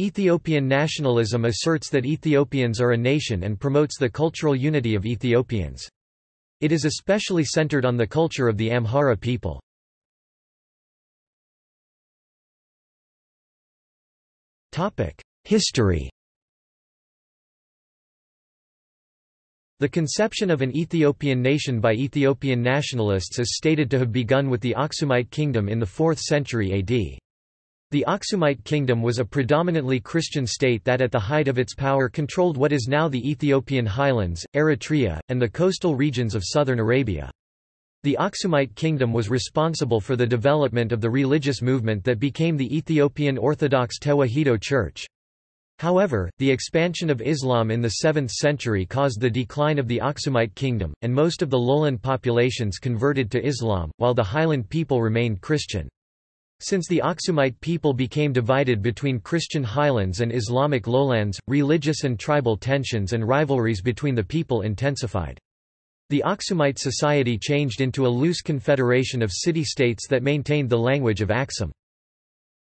Ethiopian nationalism asserts that Ethiopians are a nation and promotes the cultural unity of Ethiopians. It is especially centered on the culture of the Amhara people. History The conception of an Ethiopian nation by Ethiopian nationalists is stated to have begun with the Aksumite kingdom in the 4th century AD. The Aksumite kingdom was a predominantly Christian state that at the height of its power controlled what is now the Ethiopian highlands, Eritrea, and the coastal regions of southern Arabia. The Aksumite kingdom was responsible for the development of the religious movement that became the Ethiopian Orthodox Tewahedo Church. However, the expansion of Islam in the 7th century caused the decline of the Aksumite kingdom, and most of the lowland populations converted to Islam, while the highland people remained Christian. Since the Aksumite people became divided between Christian highlands and Islamic lowlands, religious and tribal tensions and rivalries between the people intensified. The Aksumite society changed into a loose confederation of city-states that maintained the language of Aksum.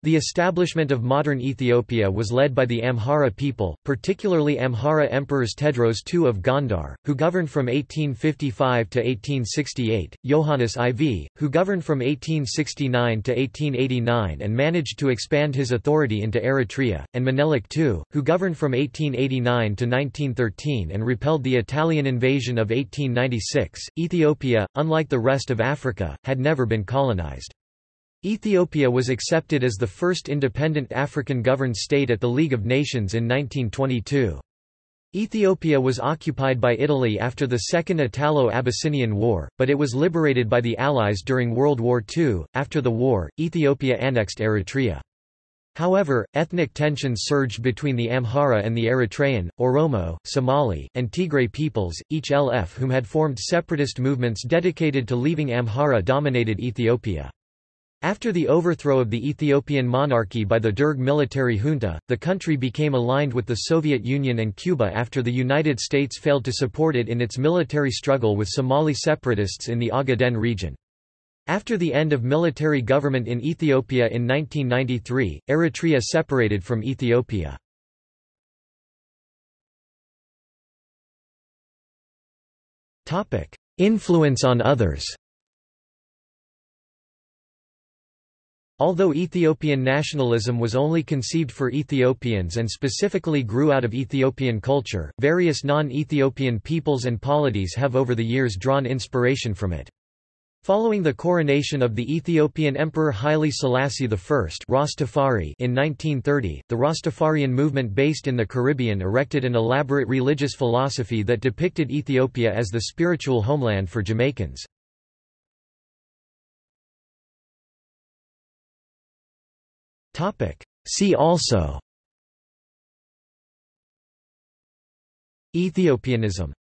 The establishment of modern Ethiopia was led by the Amhara people, particularly Amhara emperors Tewodros II of Gondar, who governed from 1855 to 1868, Yohannes IV, who governed from 1869 to 1889 and managed to expand his authority into Eritrea, and Menelik II, who governed from 1889 to 1913 and repelled the Italian invasion of 1896. Ethiopia, unlike the rest of Africa, had never been colonized. Ethiopia was accepted as the first independent African-governed state at the League of Nations in 1922. Ethiopia was occupied by Italy after the Second Italo-Abyssinian War, but it was liberated by the Allies during World War II. After the war, Ethiopia annexed Eritrea. However, ethnic tensions surged between the Amhara and the Eritrean, Oromo, Somali, and Tigray peoples, each LF whom had formed separatist movements dedicated to leaving Amhara-dominated Ethiopia. After the overthrow of the Ethiopian monarchy by the Derg military junta, the country became aligned with the Soviet Union and Cuba after the United States failed to support it in its military struggle with Somali separatists in the Ogaden region. After the end of military government in Ethiopia in 1993, Eritrea separated from Ethiopia. Influence on others Although Ethiopian nationalism was only conceived for Ethiopians and specifically grew out of Ethiopian culture, various non-Ethiopian peoples and polities have over the years drawn inspiration from it. Following the coronation of the Ethiopian Emperor Haile Selassie I Rastafari in 1930, the Rastafarian movement based in the Caribbean erected an elaborate religious philosophy that depicted Ethiopia as the spiritual homeland for Jamaicans. See also. Ethiopianism